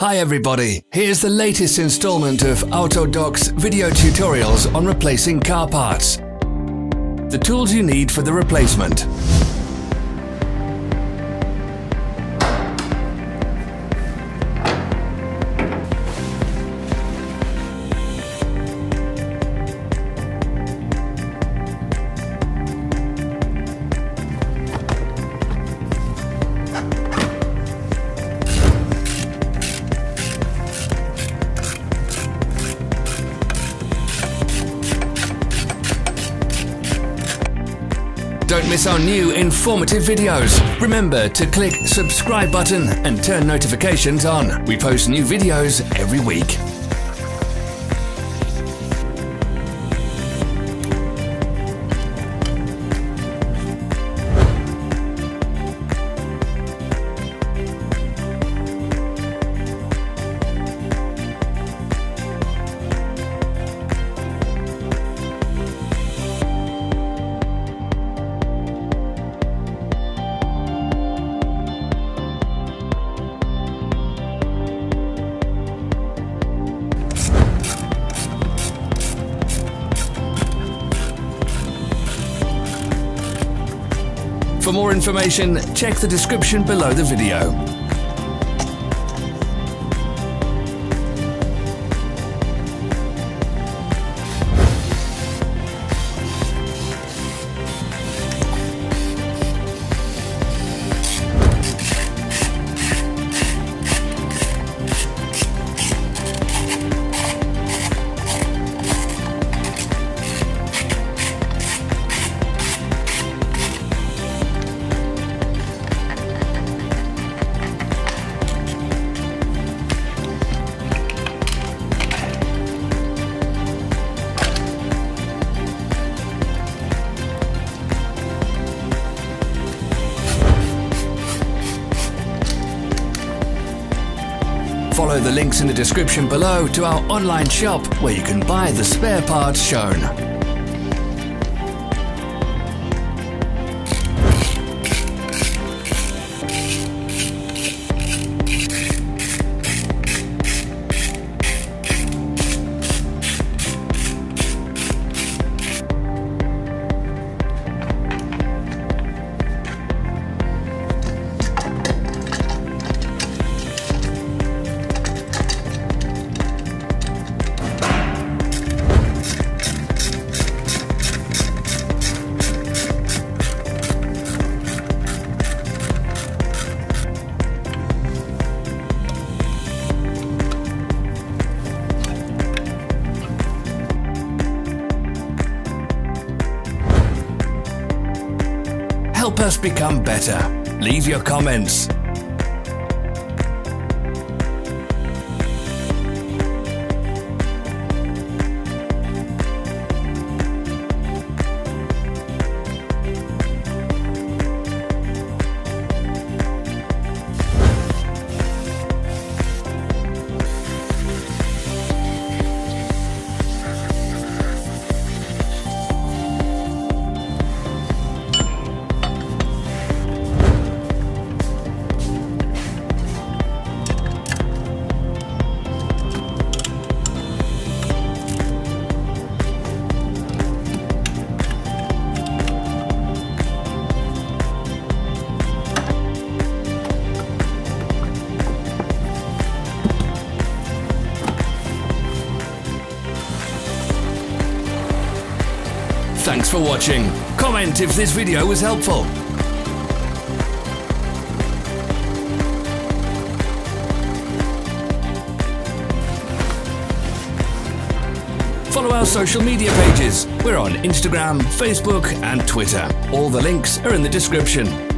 Hi everybody, here's the latest installment of Autodoc's video tutorials on replacing car parts. The tools you need for the replacement. Miss our new informative videos. Remember to click subscribe button and turn notifications on. We post new videos every week. For more information, check the description below the video. Follow the links in the description below to our online shop where you can buy the spare parts shown. Us become better. Leave your comments. Thanks for watching. Comment if this video was helpful. Follow our social media pages. We're on Instagram, Facebook, and Twitter. All the links are in the description.